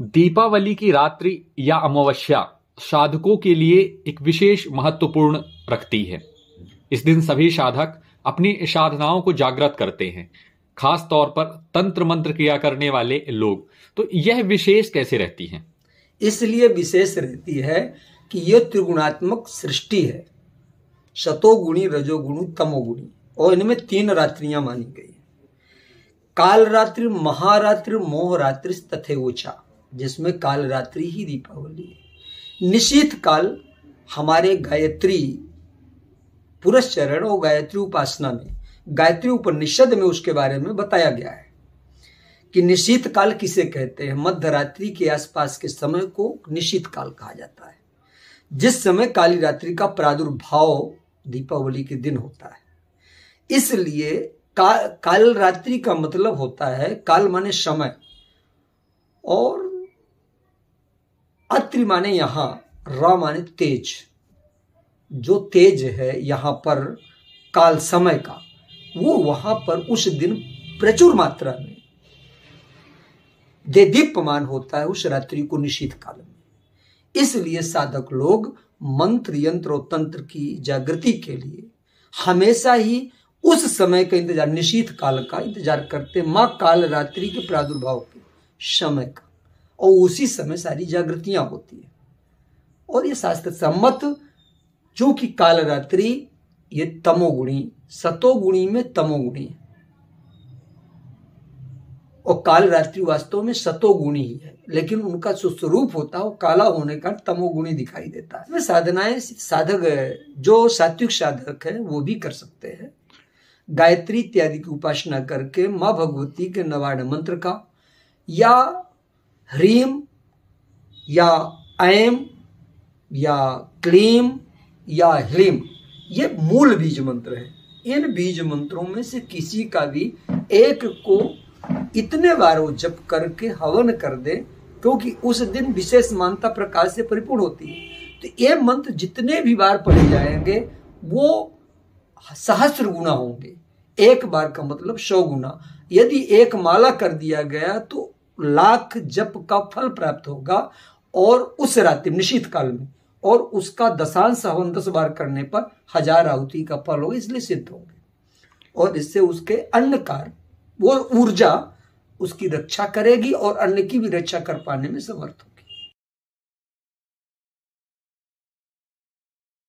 दीपावली की रात्रि या अमावस्या साधकों के लिए एक विशेष महत्वपूर्ण रखती है। इस दिन सभी साधक अपनी साधनाओं को जागृत करते हैं खास तौर पर तंत्र मंत्र क्रिया करने वाले लोग। तो यह विशेष कैसे रहती है? इसलिए विशेष रहती है कि यह त्रिगुणात्मक सृष्टि है। शतोगुणी, रजोगुणी, तमोगुणी, और इनमें तीन रात्रियाँ मानी गई काल रात्रि महारात्रि मोह रात्रि तथे ओछा जिसमें काल रात्रि ही दीपावली है। निशीत काल हमारे गायत्री पुरस्चरण और गायत्री उपासना में गायत्री उपनिषद में उसके बारे में बताया गया है कि निशीत काल किसे कहते हैं। मध्य रात्रि के आसपास के समय को निशीत काल कहा जाता है। जिस समय काली रात्रि का प्रादुर्भाव दीपावली के दिन होता है। इसलिए का, काल रात्रि का मतलब होता है काल माने समय और अत्रि माने यहाँ रा माने तेज। जो तेज है यहाँ पर काल समय का, वो वहाँ पर उस दिन प्रचुर मात्रा में दे दीप्यमान होता है उस रात्रि को निशीत काल में। इसलिए साधक लोग मंत्र, यंत्र और तंत्र की जागृति के लिए हमेशा ही उस समय का इंतज़ार निशीत काल का इंतज़ार करते माँ काल रात्रि के प्रादुर्भाव के समय का। और उसी समय सारी जागृतियाँ होती है। और ये शास्त्र सम्मत, जो कि काल रात्रि ये तमोगुणी, सतोगुणी में तमोगुणी है। और काल रात्रि वास्तव में सतोगुणी ही है, लेकिन उनका जो स्वरूप होता है वो काला होने का तमोगुणी दिखाई देता है। साधनाएँ, साधक, जो सात्विक साधक है, वो भी कर सकते हैं। गायत्री इत्यादि की उपासना करके माँ भगवती के नवाड मंत्र का, या ह्रीम या ऐम या क्लीम या ह्लीम ये मूल बीज मंत्र है। इन बीज मंत्रों में से किसी का भी एक को इतने बार वो जप करके हवन कर दे, क्योंकि उस दिन विशेष मानता प्रकाश से परिपूर्ण होती है। तो ये मंत्र जितने भी बार पढ़े जाएँगे, वो सहस्र गुना होंगे। एक बार का मतलब सौ गुना। यदि एक माला कर दिया गया तो लाख जप का फल प्राप्त होगा और उस रात्रि, निश्चित काल में, और उसका दशांश हवन दस बार करने पर हज़ार आहुति का फल होगा, इसलिए सिद्ध होंगे। और इससे उसके अन्न कार वो ऊर्जा उसकी रक्षा करेगी और अन्न की भी रक्षा कर पाने में समर्थ होगी।